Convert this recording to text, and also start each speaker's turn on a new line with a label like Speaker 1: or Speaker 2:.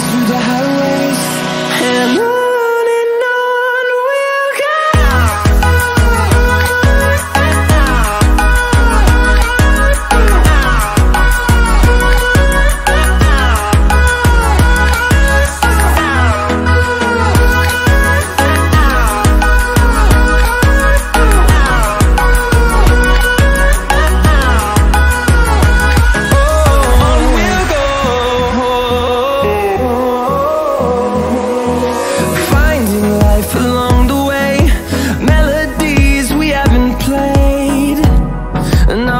Speaker 1: through the highways. Hello.